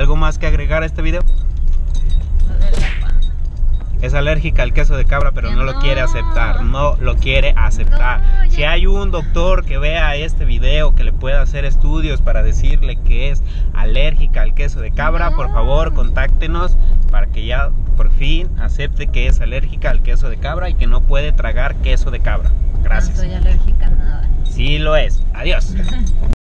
¿Algo más que agregar a este video? Es alérgica al queso de cabra, pero no lo quiere aceptar. No lo quiere aceptar. No, Si hay un doctor que vea este video, que le pueda hacer estudios para decirle que es alérgica al queso de cabra, por No. favor, contáctenos para que ya por fin acepte que es alérgica al queso de cabra y que no puede tragar queso de cabra. No Gracias. soy alérgica a nada. Sí lo es. Adiós.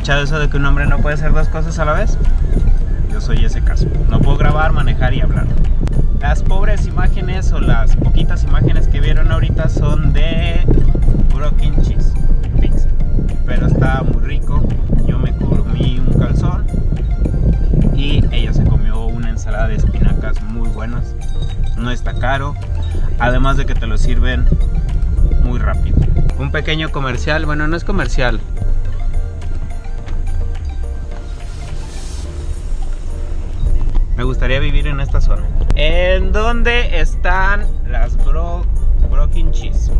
escuchado eso de que un hombre no puede hacer dos cosas a la vez? Yo soy ese caso. No puedo grabar, manejar y hablar. Las pobres imágenes o las poquitas imágenes que vieron ahorita son de broken cheese pizza. Pero está muy rico. Yo me comí un calzón y ella se comió una ensalada de espinacas muy buenas. No está caro. Además de que te lo sirven muy rápido. Un pequeño comercial, bueno, no es comercial, gustaría vivir en esta zona. ¿En dónde están las bro broken cheese?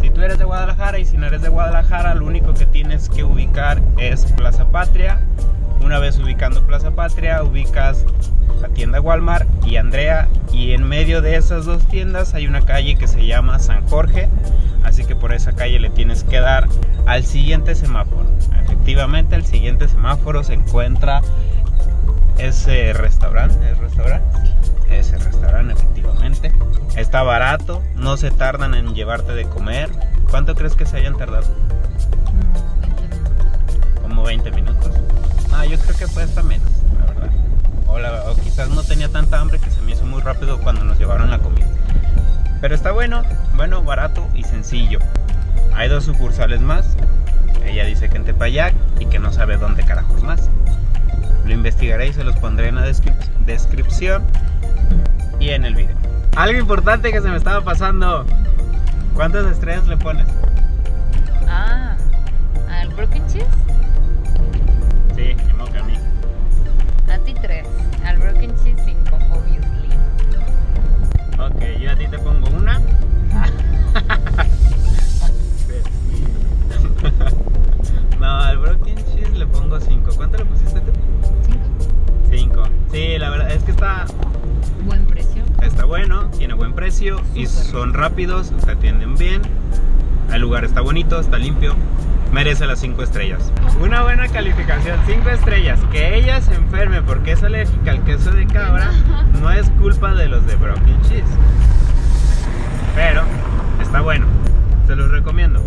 Si tú eres de Guadalajara y si no eres de Guadalajara, lo único que tienes que ubicar es Plaza Patria. Una vez ubicando Plaza Patria, ubicas la tienda Walmart y Andrea. Y en medio de esas dos tiendas hay una calle que se llama San Jorge. Así que por esa calle le tienes que dar al siguiente semáforo. Efectivamente, el siguiente semáforo se encuentra ese restaurante, ¿es restaurante? Ese restaurante, efectivamente. Está barato, no se tardan en llevarte de comer. ¿Cuánto crees que se hayan tardado? Como 20 minutos. Como 20 minutos. Ah, yo creo que fue hasta menos, la verdad. O, la- o quizás no tenía tanta hambre que se me hizo muy rápido cuando nos llevaron la comida. Pero está bueno, bueno, barato y sencillo. Hay dos sucursales más. Ella dice que en Tepayac y que no sabe dónde carajos más. Investigaré y se los pondré en la descrip- descripción y en el video. Algo importante que se me estaba pasando. ¿Cuántas estrellas le pones? Ah, al broken cheese. es que está... Buen precio. Está bueno, tiene buen precio y son rápidos, te atienden bien. El lugar está bonito, está limpio. Merece las 5 estrellas. Una buena calificación, 5 estrellas. Que ella se enferme porque es alérgica al queso de cabra no es culpa de los de Broken Cheese. Pero está bueno, se los recomiendo.